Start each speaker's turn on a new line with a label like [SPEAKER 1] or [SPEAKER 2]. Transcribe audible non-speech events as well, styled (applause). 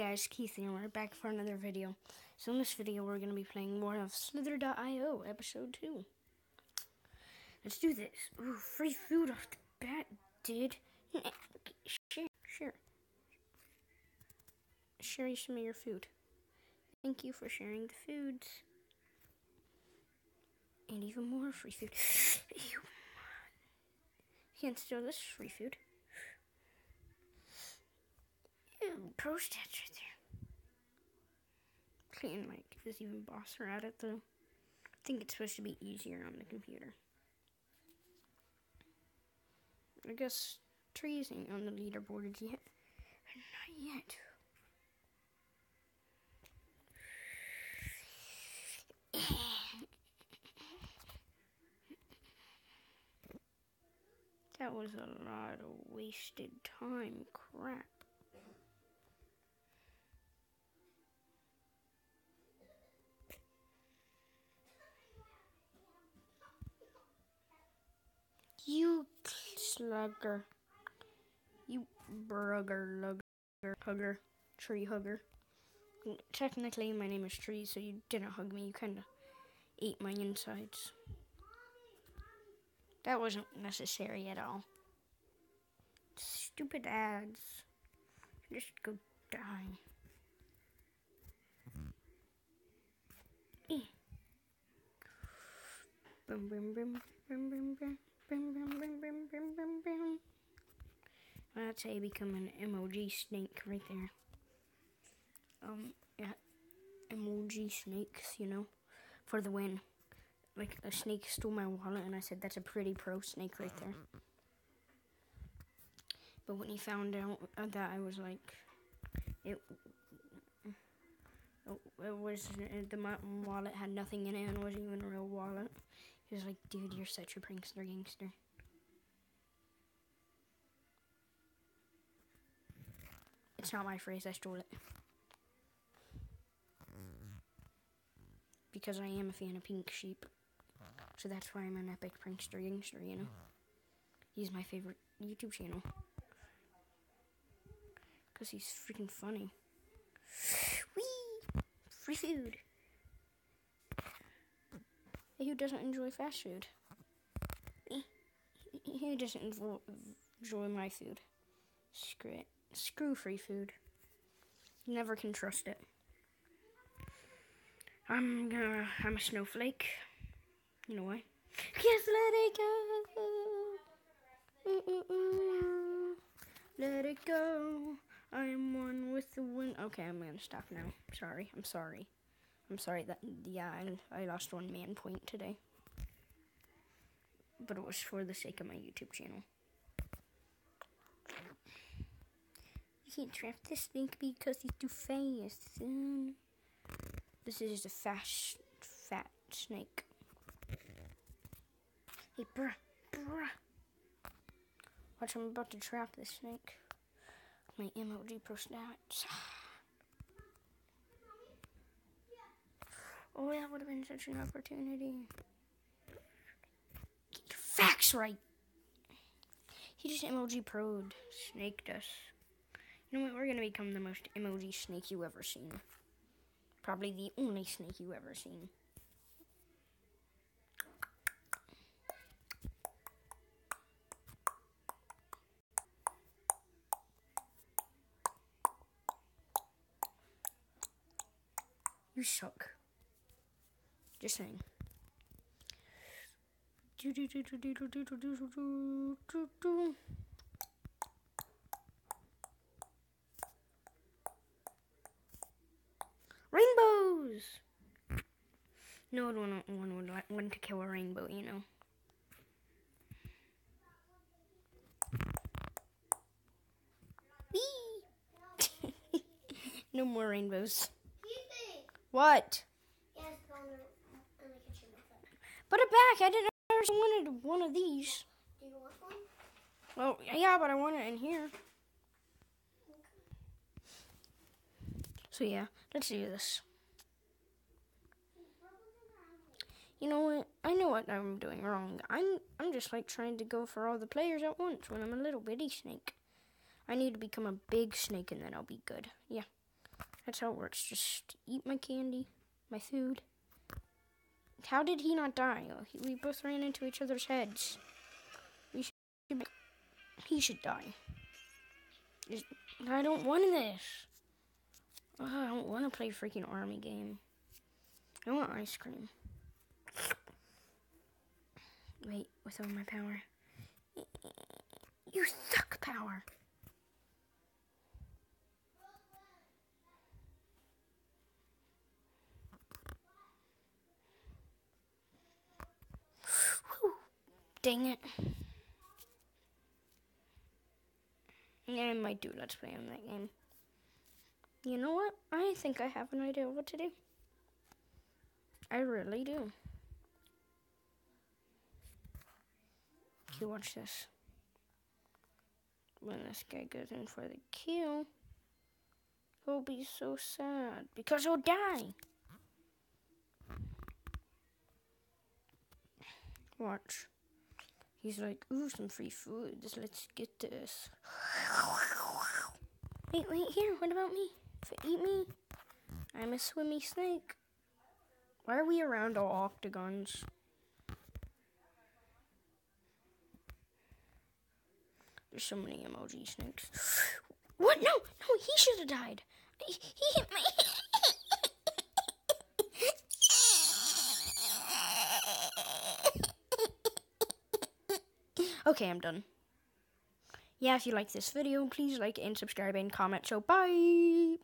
[SPEAKER 1] guys, Keith and we're back for another video. So in this video we're going to be playing more of Slither.io episode 2. Let's do this. Ooh, free food off the bat, dude. Share, share. Share some of your food. Thank you for sharing the foods. And even more free food. (laughs) can't steal this free food. Ew, pro stats right there. Clean like is even bosser at it though. I think it's supposed to be easier on the computer. I guess trees ain't on the leaderboard yet. Not yet. That was a lot of wasted time. Crap. You slugger. You brugger, lugger, hugger, tree hugger. Technically, my name is Tree, so you didn't hug me. You kind of ate my insides. That wasn't necessary at all. Stupid ads. Just go die. Eh. Boom, boom, boom, boom, boom, boom. That's how you become an emoji snake right there. Um, yeah, emoji snakes, you know, for the win. Like a snake stole my wallet, and I said that's a pretty pro snake right there. But when he found out that I was like, it, it was the wallet had nothing in it and wasn't even a real wallet. He was like, dude, you're such a prankster gangster. It's not my phrase, I stole it. Because I am a fan of Pink Sheep. So that's why I'm an epic prankster gangster, you know? He's my favorite YouTube channel. Because he's freaking funny. Whee! Free food who doesn't enjoy fast food? Who doesn't enjoy my food? Screw it. Screw free food. Never can trust it. I'm gonna. I'm a snowflake. You know why? Just let it go. Ooh, ooh, ooh. Let it go. I am one with the wind. Okay, I'm gonna stop now. Sorry. I'm sorry. I'm sorry that yeah, I, I lost one man point today. But it was for the sake of my YouTube channel. You can't trap this snake because he's too fast. This is a fast, fat snake. Hey, bruh, bruh. Watch, I'm about to trap this snake. My emoji pro stats. Oh, that would have been such an opportunity. Get your facts right. He just emoji proed, snaked us. You know what? We're gonna become the most emoji snake you ever seen. Probably the only snake you ever seen. You suck. Just saying. Rainbows! No one, one would want to kill a rainbow, you know. (laughs) no more rainbows. What? Put it back. I didn't I just wanted one of these.
[SPEAKER 2] Do you want one?
[SPEAKER 1] Well, yeah, but I want it in here. So yeah, let's do this. You know what? I know what I'm doing wrong. I'm I'm just like trying to go for all the players at once when I'm a little bitty snake. I need to become a big snake and then I'll be good. Yeah. That's how it works. Just eat my candy, my food. How did he not die? Oh, We both ran into each other's heads. We should. He should die. I don't want this. Ugh, I don't want to play freaking army game. I want ice cream. Wait, with all my power. You suck, power. Dang it. Yeah, I might do let's play on that game. You know what? I think I have an idea what to do. I really do. Okay, watch this. When this guy goes in for the kill, he'll be so sad because he'll die. Watch. He's like, ooh, some free food. Let's get this. Wait, wait, here. What about me? If it eat me, I'm a swimmy snake. Why are we around all octagons? There's so many emoji snakes. (gasps) What? No, no, he should have died. He, he hit me. (laughs) okay, I'm done. Yeah, if you like this video, please like and subscribe and comment. So, bye.